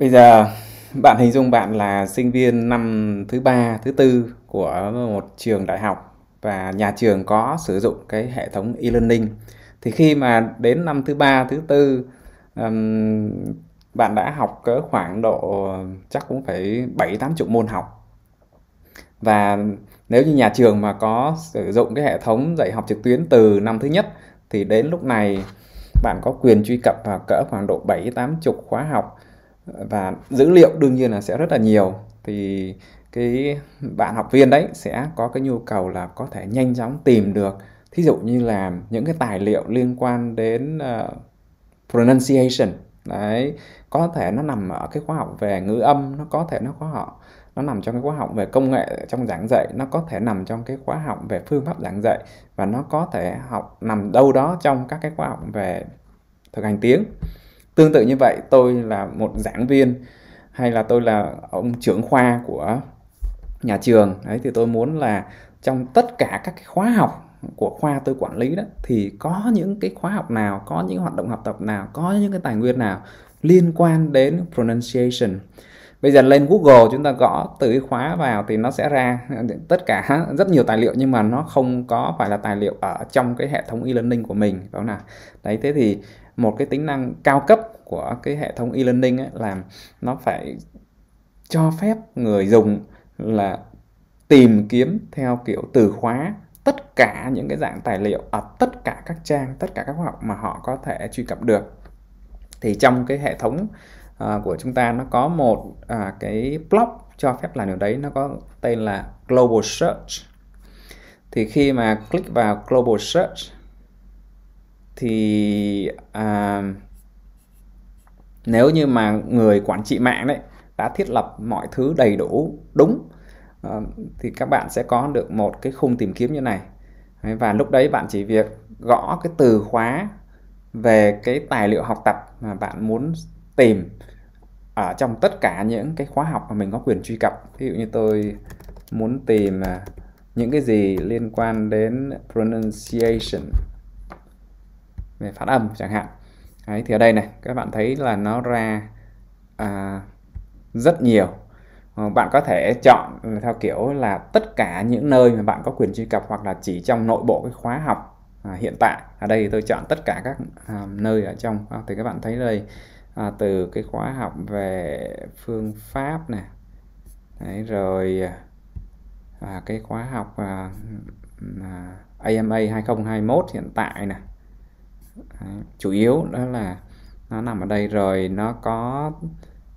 Bây giờ bạn hình dung bạn là sinh viên năm thứ ba, thứ tư của một trường đại học và nhà trường có sử dụng cái hệ thống e-learning. Thì khi mà đến năm thứ ba, thứ tư um, bạn đã học cỡ khoảng độ chắc cũng phải bảy tám chục môn học. Và nếu như nhà trường mà có sử dụng cái hệ thống dạy học trực tuyến từ năm thứ nhất thì đến lúc này bạn có quyền truy cập vào cỡ khoảng độ 7 8 chục khóa học và dữ liệu đương nhiên là sẽ rất là nhiều. Thì cái bạn học viên đấy sẽ có cái nhu cầu là có thể nhanh chóng tìm được. Thí dụ như là những cái tài liệu liên quan đến uh, pronunciation. Đấy có thể nó nằm ở cái khóa học về ngữ âm nó có thể nó có họ nó nằm trong cái khóa học về công nghệ trong giảng dạy nó có thể nằm trong cái khóa học về phương pháp giảng dạy và nó có thể học nằm đâu đó trong các cái khóa học về thực hành tiếng tương tự như vậy, tôi là một giảng viên hay là tôi là ông trưởng khoa của nhà trường. Đấy, thì tôi muốn là trong tất cả các cái khóa học của khoa tôi quản lý đó, thì có những cái khóa học nào, có những hoạt động học tập nào, có những cái tài nguyên nào liên quan đến pronunciation. Bây giờ lên Google chúng ta gõ từ cái khóa vào thì nó sẽ ra tất cả rất nhiều tài liệu nhưng mà nó không có phải là tài liệu ở trong cái hệ thống e-learning của mình đó nào? Đấy, thế thì một cái tính năng cao cấp của cái hệ thống e-learning ấy là nó phải cho phép người dùng là tìm kiếm theo kiểu từ khóa tất cả những cái dạng tài liệu ở tất cả các trang tất cả các khóa học mà họ có thể truy cập được. Thì trong cái hệ thống uh, của chúng ta nó có một uh, cái block cho phép làm điều đấy nó có tên là global search. Thì khi mà click vào global search thì à, nếu như mà người quản trị mạng đấy đã thiết lập mọi thứ đầy đủ đúng à, thì các bạn sẽ có được một cái khung tìm kiếm như này. Và lúc đấy bạn chỉ việc gõ cái từ khóa về cái tài liệu học tập mà bạn muốn tìm ở trong tất cả những cái khóa học mà mình có quyền truy cập. Ví dụ như tôi muốn tìm à, những cái gì liên quan đến pronunciation về phát âm chẳng hạn. Đấy, thì ở đây này các bạn thấy là nó ra à, rất nhiều. Ờ, bạn có thể chọn theo kiểu là tất cả những nơi mà bạn có quyền truy cập hoặc là chỉ trong nội bộ cái khóa học à, hiện tại. Ở đây thì tôi chọn tất cả các à, nơi ở trong thì các bạn thấy đây à, từ cái khóa học về phương pháp này Đấy, rồi à, cái khóa học à, à, AMA 2021 hiện tại này Đấy, chủ yếu đó là nó nằm ở đây rồi nó có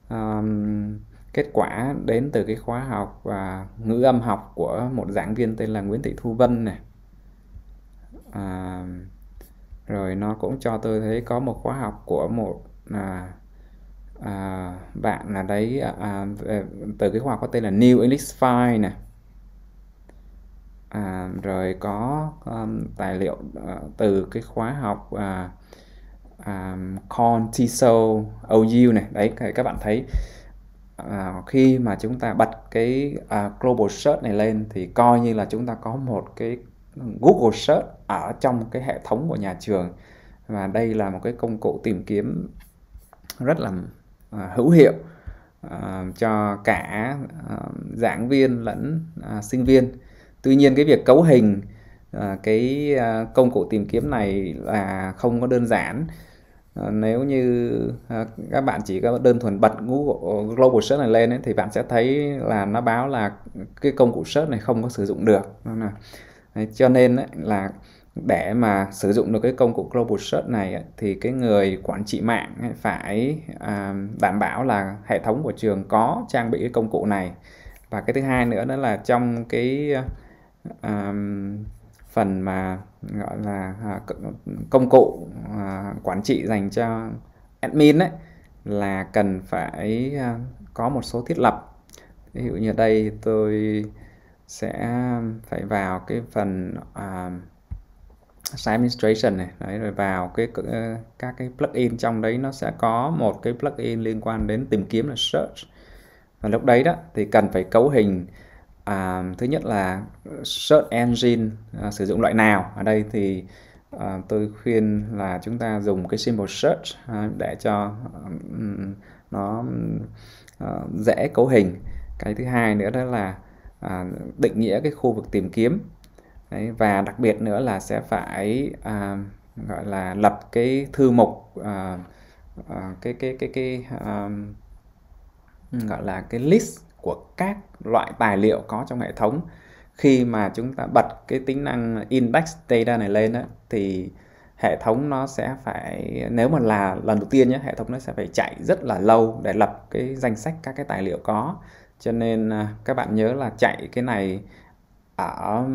um, kết quả đến từ cái khóa học và ngữ âm học của một giảng viên tên là Nguyễn Thị Thu Vân này à, rồi nó cũng cho tôi thấy có một khóa học của một à, à, bạn là đấy à, à từ cái khóa học có tên là New English File này à, rồi có um, tài liệu uh, từ cái khóa học uh, um, Con TESOL OU này. Đấy các bạn thấy uh, khi mà chúng ta bật cái uh, Global Search này lên thì coi như là chúng ta có một cái Google Search ở trong cái hệ thống của nhà trường. Và đây là một cái công cụ tìm kiếm rất là uh, hữu hiệu uh, cho cả uh, giảng viên lẫn uh, sinh viên tuy nhiên cái việc cấu hình à, cái à, công cụ tìm kiếm này là không có đơn giản. À, nếu như các bạn chỉ có đơn thuần bật Google Global Search này lên ấy, thì bạn sẽ thấy là nó báo là cái công cụ search này không có sử dụng được. Cho nên ấy, là để mà sử dụng được cái công cụ Global Search này ấy, thì cái người quản trị mạng ấy phải à, đảm bảo là hệ thống của trường có trang bị cái công cụ này. Và cái thứ hai nữa đó là trong cái um, phần mà gọi là à, công cụ à, quản trị dành cho admin ấy là cần phải à, có một số thiết lập. Ví dụ như đây tôi sẽ phải vào cái phần uh, site administration này đấy rồi vào cái các cái plugin trong đấy nó sẽ có một cái plugin liên quan đến tìm kiếm là search. Và lúc đấy đó thì cần phải cấu hình à, thứ nhất là search engine à, sử dụng loại nào. Ở đây thì à, tôi khuyên là chúng ta dùng cái symbol search à, để cho um, nó uh, dễ cấu hình. Cái thứ hai nữa đó là à, định nghĩa cái khu vực tìm kiếm. Đấy, và đặc biệt nữa là sẽ phải à, gọi là lập cái thư mục à, à, cái cái cái cái à, gọi là cái list của các loại tài liệu có trong hệ thống. Khi mà chúng ta bật cái tính năng index data này lên đó, thì hệ thống nó sẽ phải nếu mà là lần đầu tiên nhé hệ thống nó sẽ phải chạy rất là lâu để lập cái danh sách các cái tài liệu có. Cho nên à, các bạn nhớ là chạy cái này ở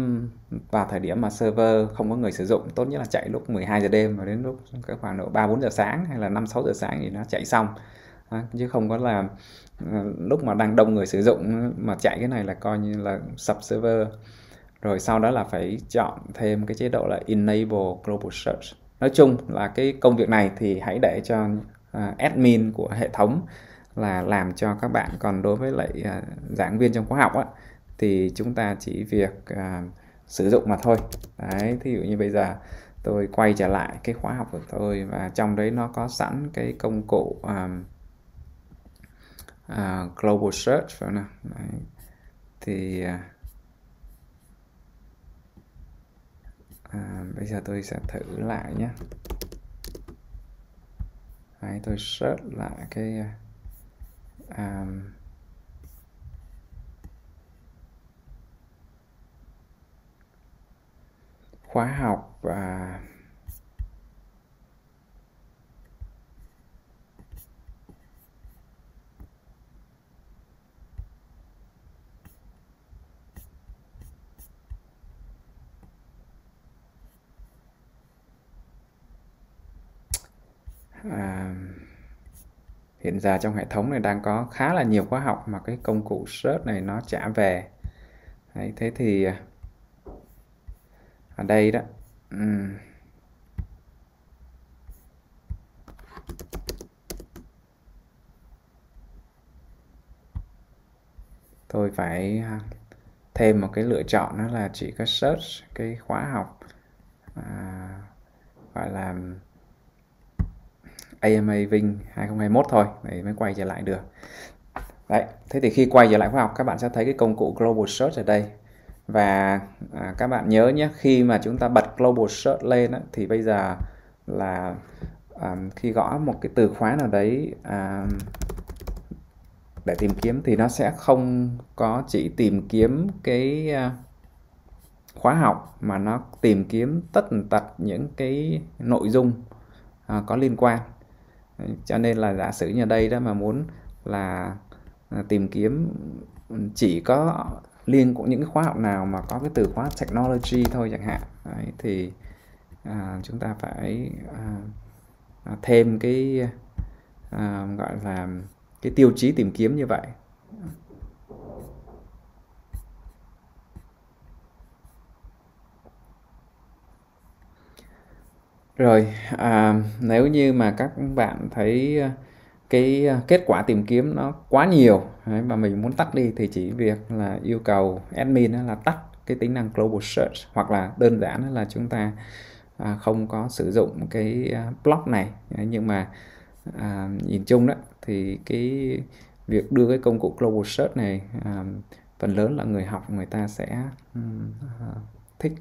vào thời điểm mà server không có người sử dụng tốt nhất là chạy lúc 12 giờ đêm và đến lúc cái khoảng độ 3 4 giờ sáng hay là 5 6 giờ sáng thì nó chạy xong à, chứ không có là ờ, lúc mà đang đông người sử dụng mà chạy cái này là coi như là sập server. Rồi sau đó là phải chọn thêm cái chế độ là enable global search. Nói chung là cái công việc này thì hãy để cho uh, admin của hệ thống là làm cho các bạn. Còn đối với lại uh, giảng viên trong khóa học á thì chúng ta chỉ việc uh, sử dụng mà thôi. Đấy thí dụ như bây giờ tôi quay trở lại cái khóa học của tôi và trong đấy nó có sẵn cái công cụ um, uh, global search phải không nào đấy. thì uh, à, bây giờ tôi sẽ thử lại nhé Đấy, tôi search lại cái um, khóa học và à, hiện giờ trong hệ thống này đang có khá là nhiều khóa học mà cái công cụ search này nó trả về. Đấy, thế thì à, ở đây đó um, tôi phải à, thêm một cái lựa chọn đó là chỉ có search cái khóa học à, gọi là AMA Vinh 2021 thôi để mới quay trở lại được. Đấy thế thì khi quay trở lại khóa học các bạn sẽ thấy cái công cụ Global Search ở đây. Và à, các bạn nhớ nhé khi mà chúng ta bật Global Search lên á, thì bây giờ là à, khi gõ một cái từ khóa nào đấy à, để tìm kiếm thì nó sẽ không có chỉ tìm kiếm cái à, khóa học mà nó tìm kiếm tất tật những cái nội dung à, có liên quan cho nên là giả sử như đây đó mà muốn là à, tìm kiếm chỉ có liên của những cái khóa học nào mà có cái từ khóa technology thôi chẳng hạn Đấy, thì à, chúng ta phải à, à thêm cái à, gọi là cái tiêu chí tìm kiếm như vậy. Rồi, à, nếu như mà các bạn thấy à, cái à, kết quả tìm kiếm nó quá nhiều đấy, mà mình muốn tắt đi thì chỉ việc là yêu cầu admin là tắt cái tính năng global search hoặc là đơn giản là chúng ta à, không có sử dụng cái block này. Nhưng mà à, nhìn chung đó thì cái việc đưa cái công cụ global search này à, phần lớn là người học người ta sẽ um, thích